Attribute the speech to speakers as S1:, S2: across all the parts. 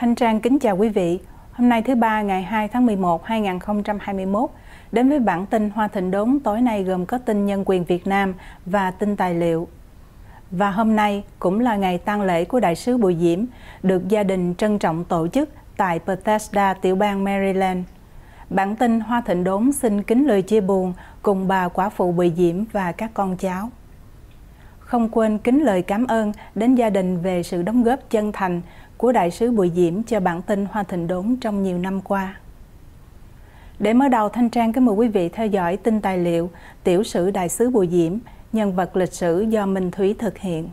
S1: Thanh Trang kính chào quý vị. Hôm nay thứ ba ngày 2 tháng 11 2021 đến với bản tin Hoa Thịnh Đốn tối nay gồm có tin nhân quyền Việt Nam và tin tài liệu. Và hôm nay cũng là ngày tang lễ của đại sứ Bùi Diễm, được gia đình trân trọng tổ chức tại Bethesda, tiểu bang Maryland. Bản tin Hoa Thịnh Đốn xin kính lời chia buồn cùng bà quả phụ Bùi Diễm và các con cháu. Không quên kính lời cảm ơn đến gia đình về sự đóng góp chân thành của Đại sứ Bùi Diễm cho bản tin Hoa Thịnh Đốn trong nhiều năm qua. Để mở đầu Thanh Trang kính mời quý vị theo dõi tin tài liệu Tiểu sử Đại sứ Bùi Diễm, nhân vật lịch sử do Minh Thúy thực hiện.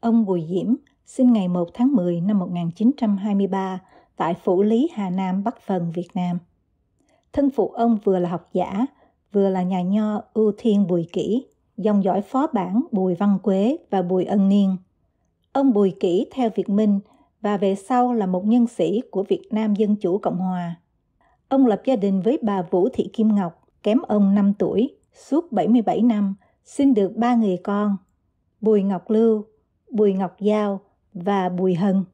S2: Ông Bùi Diễm sinh ngày 1 tháng 10 năm 1923 tại Phủ Lý Hà Nam, Bắc Phần, Việt Nam. Thân phụ ông vừa là học giả, vừa là nhà nho ưu thiên Bùi Kỷ, dòng dõi phó bản Bùi Văn Quế và Bùi Ân Niên. Ông Bùi Kỷ theo Việt Minh và về sau là một nhân sĩ của Việt Nam Dân Chủ Cộng Hòa. Ông lập gia đình với bà Vũ Thị Kim Ngọc, kém ông 5 tuổi, suốt 77 năm, sinh được ba người con, Bùi Ngọc Lưu, Bùi Ngọc Giao và Bùi Hân.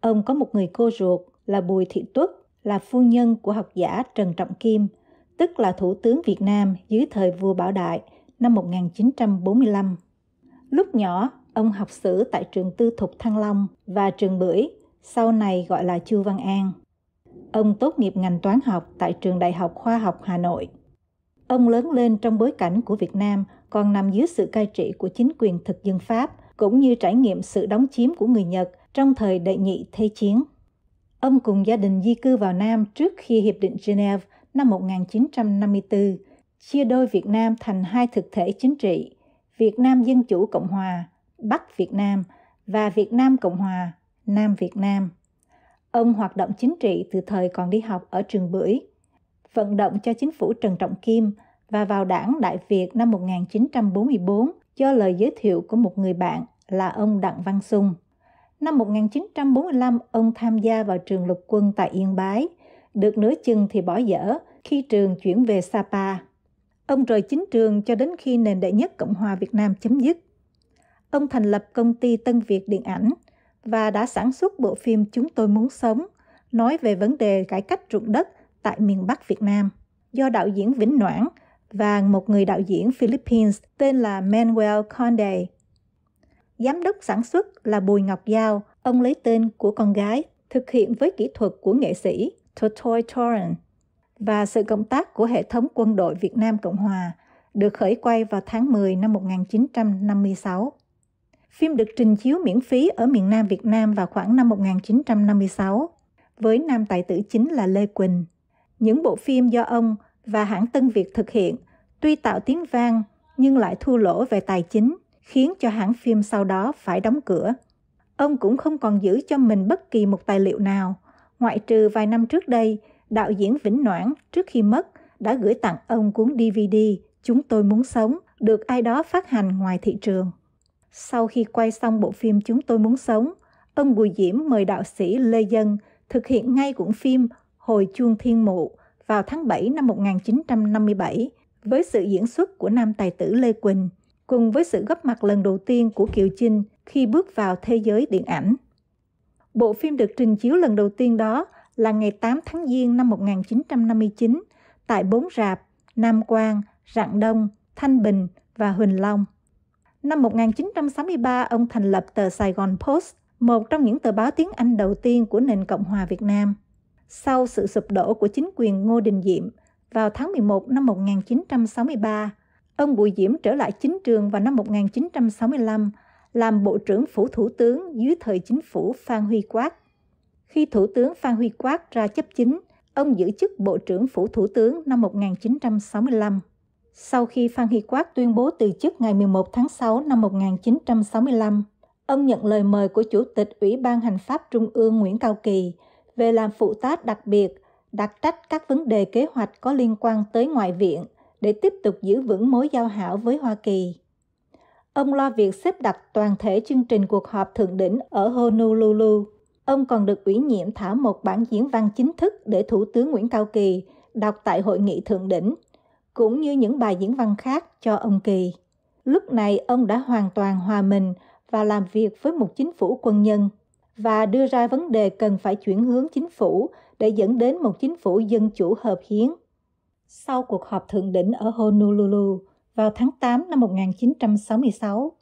S2: Ông có một người cô ruột là Bùi Thị Tuất, là phu nhân của học giả Trần Trọng Kim, tức là Thủ tướng Việt Nam dưới thời vua Bảo Đại năm 1945. Lúc nhỏ, ông học sử tại trường tư thục Thăng Long và trường Bưởi, sau này gọi là Chu Văn An. Ông tốt nghiệp ngành toán học tại trường Đại học Khoa học Hà Nội. Ông lớn lên trong bối cảnh của Việt Nam còn nằm dưới sự cai trị của chính quyền thực dân Pháp, cũng như trải nghiệm sự đóng chiếm của người Nhật trong thời đệ nhị thế chiến. Ông cùng gia đình di cư vào Nam trước khi Hiệp định Geneva năm 1954 chia đôi Việt Nam thành hai thực thể chính trị, Việt Nam Dân Chủ Cộng Hòa, Bắc Việt Nam và Việt Nam Cộng Hòa, Nam Việt Nam. Ông hoạt động chính trị từ thời còn đi học ở trường Bưởi, vận động cho chính phủ Trần Trọng Kim và vào đảng Đại Việt năm 1944 do lời giới thiệu của một người bạn là ông Đặng Văn Sung. Năm 1945, ông tham gia vào trường lục quân tại Yên Bái, được nửa chừng thì bỏ dở khi trường chuyển về Sapa. Ông rời chính trường cho đến khi nền đệ nhất Cộng hòa Việt Nam chấm dứt. Ông thành lập công ty Tân Việt Điện ảnh và đã sản xuất bộ phim Chúng tôi muốn sống, nói về vấn đề cải cách ruộng đất tại miền Bắc Việt Nam, do đạo diễn Vĩnh Noãn và một người đạo diễn Philippines tên là Manuel Conde. Giám đốc sản xuất là Bùi Ngọc Giao, ông lấy tên của con gái, thực hiện với kỹ thuật của nghệ sĩ Totoy Torrent và sự cộng tác của hệ thống quân đội Việt Nam Cộng Hòa được khởi quay vào tháng 10 năm 1956. Phim được trình chiếu miễn phí ở miền Nam Việt Nam vào khoảng năm 1956, với nam tài tử chính là Lê Quỳnh. Những bộ phim do ông và hãng Tân Việt thực hiện tuy tạo tiếng vang nhưng lại thua lỗ về tài chính, khiến cho hãng phim sau đó phải đóng cửa. Ông cũng không còn giữ cho mình bất kỳ một tài liệu nào, ngoại trừ vài năm trước đây đạo diễn Vĩnh Noãn trước khi mất đã gửi tặng ông cuốn DVD Chúng tôi muốn sống được ai đó phát hành ngoài thị trường. Sau khi quay xong bộ phim Chúng tôi muốn sống, ông Bùi Diễm mời đạo sĩ Lê Dân thực hiện ngay cuộn phim Hồi chuông thiên mụ vào tháng 7 năm 1957 với sự diễn xuất của nam tài tử Lê Quỳnh, cùng với sự góp mặt lần đầu tiên của Kiều Trinh khi bước vào thế giới điện ảnh. Bộ phim được trình chiếu lần đầu tiên đó là ngày 8 tháng Giêng năm 1959 tại bốn rạp Nam Quang, Rạng Đông, Thanh Bình và Huỳnh Long. Năm 1963, ông thành lập tờ Sài Gòn Post, một trong những tờ báo tiếng Anh đầu tiên của nền Cộng hòa Việt Nam. Sau sự sụp đổ của chính quyền Ngô Đình Diệm vào tháng 11 năm 1963, ông Bùi Diễm trở lại chính trường vào năm 1965 làm Bộ trưởng Phủ Thủ tướng dưới thời chính phủ Phan Huy Quát. Khi Thủ tướng Phan Huy Quát ra chấp chính, ông giữ chức Bộ trưởng Phủ Thủ tướng năm 1965. Sau khi Phan Huy Quát tuyên bố từ chức ngày 11 tháng 6 năm 1965, ông nhận lời mời của Chủ tịch Ủy ban Hành pháp Trung ương Nguyễn Cao Kỳ về làm phụ tá đặc biệt, đặc trách các vấn đề kế hoạch có liên quan tới ngoại viện để tiếp tục giữ vững mối giao hảo với Hoa Kỳ. Ông lo việc xếp đặt toàn thể chương trình cuộc họp thượng đỉnh ở Honolulu Ông còn được ủy nhiệm thảo một bản diễn văn chính thức để Thủ tướng Nguyễn Cao Kỳ đọc tại hội nghị thượng đỉnh, cũng như những bài diễn văn khác cho ông Kỳ. Lúc này ông đã hoàn toàn hòa mình và làm việc với một chính phủ quân nhân và đưa ra vấn đề cần phải chuyển hướng chính phủ để dẫn đến một chính phủ dân chủ hợp hiến. Sau cuộc họp thượng đỉnh ở Honolulu vào tháng 8 năm 1966,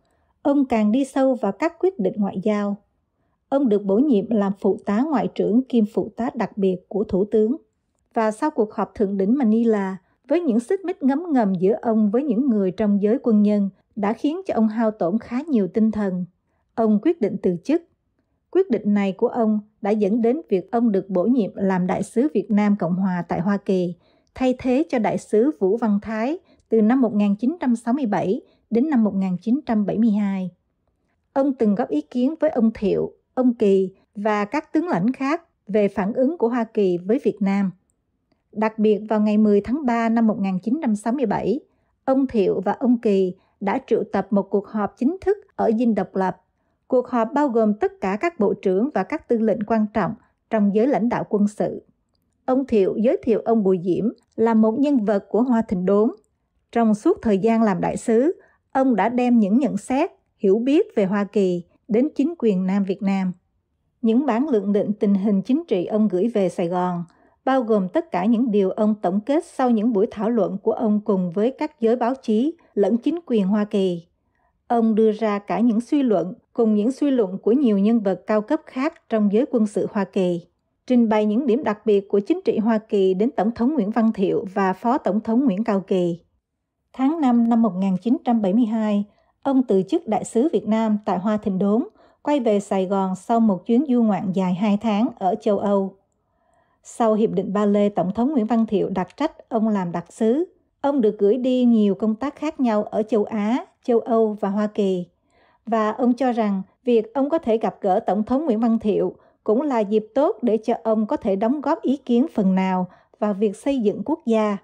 S2: ông càng đi sâu vào các quyết định ngoại giao. Ông được bổ nhiệm làm phụ tá ngoại trưởng kiêm phụ tá đặc biệt của thủ tướng. Và sau cuộc họp thượng đỉnh Manila, với những xích mích ngấm ngầm giữa ông với những người trong giới quân nhân đã khiến cho ông hao tổn khá nhiều tinh thần. Ông quyết định từ chức. Quyết định này của ông đã dẫn đến việc ông được bổ nhiệm làm đại sứ Việt Nam Cộng Hòa tại Hoa Kỳ, thay thế cho đại sứ Vũ Văn Thái từ năm 1967 đến năm 1972. Ông từng góp ý kiến với ông Thiệu, ông Kỳ và các tướng lãnh khác về phản ứng của Hoa Kỳ với Việt Nam. Đặc biệt vào ngày 10 tháng 3 năm 1967, ông Thiệu và ông Kỳ đã triệu tập một cuộc họp chính thức ở Dinh Độc Lập. Cuộc họp bao gồm tất cả các bộ trưởng và các tư lệnh quan trọng trong giới lãnh đạo quân sự. Ông Thiệu giới thiệu ông Bùi Diễm là một nhân vật của Hoa Thịnh Đốn. Trong suốt thời gian làm đại sứ, ông đã đem những nhận xét, hiểu biết về Hoa Kỳ đến chính quyền Nam Việt Nam. Những bản lượng định tình hình chính trị ông gửi về Sài Gòn, bao gồm tất cả những điều ông tổng kết sau những buổi thảo luận của ông cùng với các giới báo chí lẫn chính quyền Hoa Kỳ. Ông đưa ra cả những suy luận cùng những suy luận của nhiều nhân vật cao cấp khác trong giới quân sự Hoa Kỳ, trình bày những điểm đặc biệt của chính trị Hoa Kỳ đến Tổng thống Nguyễn Văn Thiệu và Phó Tổng thống Nguyễn Cao Kỳ. Tháng 5 năm 1972, ông từ chức đại sứ Việt Nam tại Hoa Thịnh Đốn, quay về Sài Gòn sau một chuyến du ngoạn dài 2 tháng ở châu Âu. Sau Hiệp định Ba Lê, Tổng thống Nguyễn Văn Thiệu đặt trách ông làm đặc sứ. Ông được gửi đi nhiều công tác khác nhau ở châu Á, châu Âu và Hoa Kỳ. Và ông cho rằng việc ông có thể gặp gỡ Tổng thống Nguyễn Văn Thiệu cũng là dịp tốt để cho ông có thể đóng góp ý kiến phần nào vào việc xây dựng quốc gia.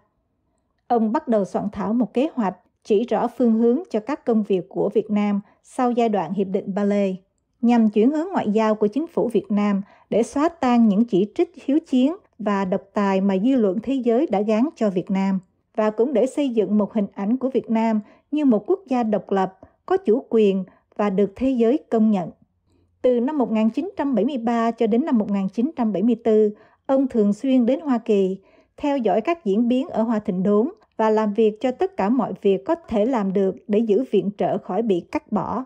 S2: Ông bắt đầu soạn thảo một kế hoạch chỉ rõ phương hướng cho các công việc của Việt Nam sau giai đoạn Hiệp định Ba Lê nhằm chuyển hướng ngoại giao của chính phủ Việt Nam để xóa tan những chỉ trích hiếu chiến và độc tài mà dư luận thế giới đã gán cho Việt Nam và cũng để xây dựng một hình ảnh của Việt Nam như một quốc gia độc lập, có chủ quyền và được thế giới công nhận. Từ năm 1973 cho đến năm 1974, ông thường xuyên đến Hoa Kỳ, theo dõi các diễn biến ở Hoa Thịnh Đốn và làm việc cho tất cả mọi việc có thể làm được để giữ viện trợ khỏi bị cắt bỏ.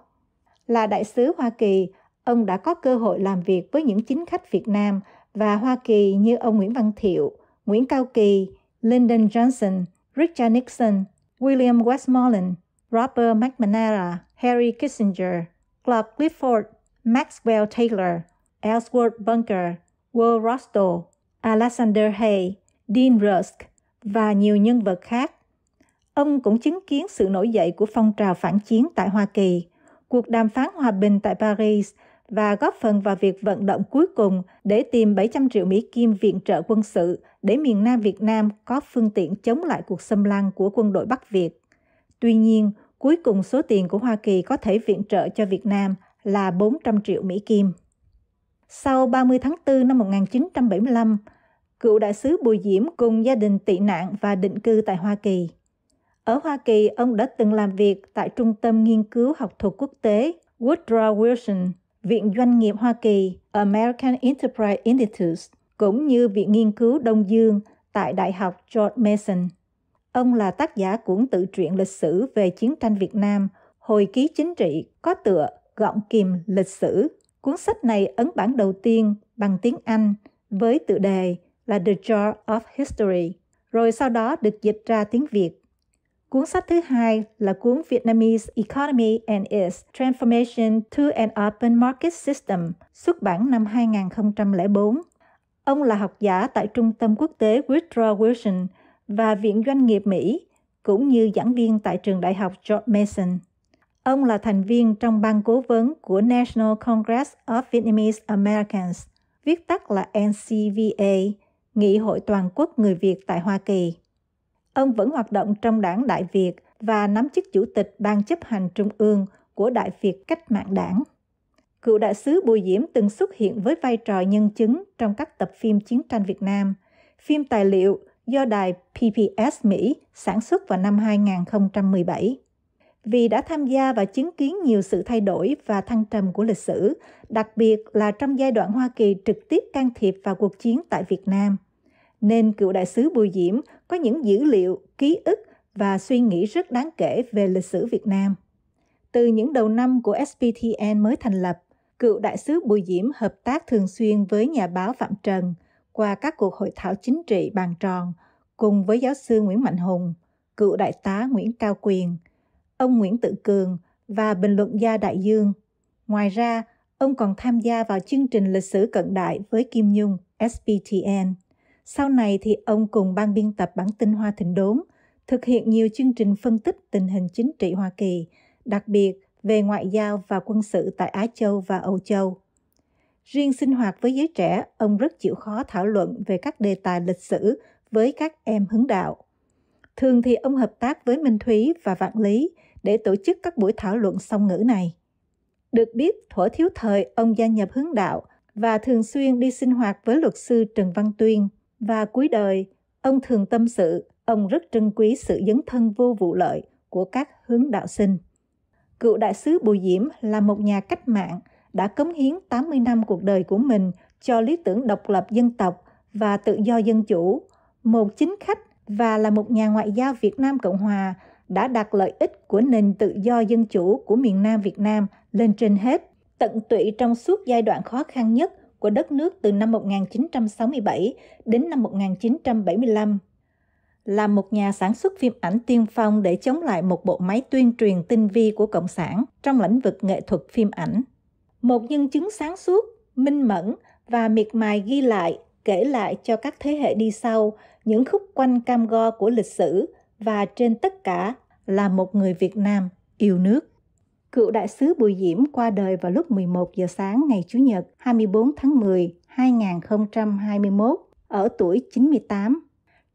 S2: Là đại sứ Hoa Kỳ, ông đã có cơ hội làm việc với những chính khách Việt Nam và Hoa Kỳ như ông Nguyễn Văn Thiệu, Nguyễn Cao Kỳ, Lyndon Johnson, Richard Nixon, William Westmoreland, Robert McNamara, Harry Kissinger, Clark Clifford, Maxwell Taylor, Ellsworth Bunker, Will Rostow, Alexander Hay, Dean Rusk và nhiều nhân vật khác. Ông cũng chứng kiến sự nổi dậy của phong trào phản chiến tại Hoa Kỳ, cuộc đàm phán hòa bình tại Paris và góp phần vào việc vận động cuối cùng để tìm 700 triệu Mỹ Kim viện trợ quân sự để miền Nam Việt Nam có phương tiện chống lại cuộc xâm lăng của quân đội Bắc Việt. Tuy nhiên, cuối cùng số tiền của Hoa Kỳ có thể viện trợ cho Việt Nam là 400 triệu Mỹ Kim. Sau 30 tháng 4 năm 1975, cựu đại sứ Bùi Diễm cùng gia đình tị nạn và định cư tại Hoa Kỳ. Ở Hoa Kỳ, ông đã từng làm việc tại Trung tâm Nghiên cứu Học thuật Quốc tế Woodrow Wilson, Viện Doanh nghiệp Hoa Kỳ American Enterprise Institute, cũng như Viện Nghiên cứu Đông Dương tại Đại học George Mason. Ông là tác giả cuốn tự truyện lịch sử về chiến tranh Việt Nam, hồi ký chính trị có tựa Gọn kìm lịch sử. Cuốn sách này ấn bản đầu tiên bằng tiếng Anh với tựa đề là The Jar of History, rồi sau đó được dịch ra tiếng Việt. Cuốn sách thứ hai là cuốn Vietnamese Economy and its Transformation to an Open Market System, xuất bản năm 2004. Ông là học giả tại Trung tâm Quốc tế Woodrow Wilson và Viện Doanh nghiệp Mỹ, cũng như giảng viên tại trường đại học George Mason. Ông là thành viên trong ban cố vấn của National Congress of Vietnamese Americans, viết tắt là NCVA, Nghị hội toàn quốc người Việt tại Hoa Kỳ. Ông vẫn hoạt động trong đảng Đại Việt và nắm chức chủ tịch Ban chấp hành Trung ương của Đại Việt Cách mạng Đảng. Cựu đại sứ Bùi Diễm từng xuất hiện với vai trò nhân chứng trong các tập phim chiến tranh Việt Nam, phim tài liệu do đài PBS Mỹ sản xuất vào năm 2017. Vì đã tham gia và chứng kiến nhiều sự thay đổi và thăng trầm của lịch sử, đặc biệt là trong giai đoạn Hoa Kỳ trực tiếp can thiệp vào cuộc chiến tại Việt Nam, nên cựu đại sứ Bùi Diễm có những dữ liệu, ký ức và suy nghĩ rất đáng kể về lịch sử Việt Nam. Từ những đầu năm của SPTN mới thành lập, cựu đại sứ Bùi Diễm hợp tác thường xuyên với nhà báo Phạm Trần qua các cuộc hội thảo chính trị bàn tròn cùng với giáo sư Nguyễn Mạnh Hùng, cựu đại tá Nguyễn Cao Quyền, ông Nguyễn Tự Cường và bình luận gia Đại Dương. Ngoài ra, ông còn tham gia vào chương trình lịch sử cận đại với Kim Nhung, SPTN. Sau này thì ông cùng ban biên tập bản tin Hoa Thịnh Đốn thực hiện nhiều chương trình phân tích tình hình chính trị Hoa Kỳ, đặc biệt về ngoại giao và quân sự tại Á Châu và Âu Châu. Riêng sinh hoạt với giới trẻ, ông rất chịu khó thảo luận về các đề tài lịch sử với các em hướng đạo. Thường thì ông hợp tác với Minh Thúy và Vạn Lý để tổ chức các buổi thảo luận song ngữ này. Được biết, thuở thiếu thời, ông gia nhập hướng đạo và thường xuyên đi sinh hoạt với luật sư Trần Văn Tuyên. Và cuối đời, ông thường tâm sự, ông rất trân quý sự dấn thân vô vụ lợi của các hướng đạo sinh. Cựu đại sứ Bùi Diễm là một nhà cách mạng, đã cống hiến 80 năm cuộc đời của mình cho lý tưởng độc lập dân tộc và tự do dân chủ, một chính khách và là một nhà ngoại giao Việt Nam Cộng Hòa đã đặt lợi ích của nền tự do dân chủ của miền Nam Việt Nam lên trên hết, tận tụy trong suốt giai đoạn khó khăn nhất của đất nước từ năm 1967 đến năm 1975. Là một nhà sản xuất phim ảnh tiên phong để chống lại một bộ máy tuyên truyền tinh vi của Cộng sản trong lĩnh vực nghệ thuật phim ảnh. Một nhân chứng sáng suốt, minh mẫn và miệt mài ghi lại, kể lại cho các thế hệ đi sau những khúc quanh cam go của lịch sử và trên tất cả là một người Việt Nam yêu nước. Cựu đại sứ Bùi Diễm qua đời vào lúc 11 giờ sáng ngày Chủ nhật 24 tháng 10, 2021 ở tuổi 98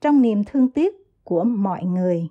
S2: trong niềm thương tiếc của mọi người.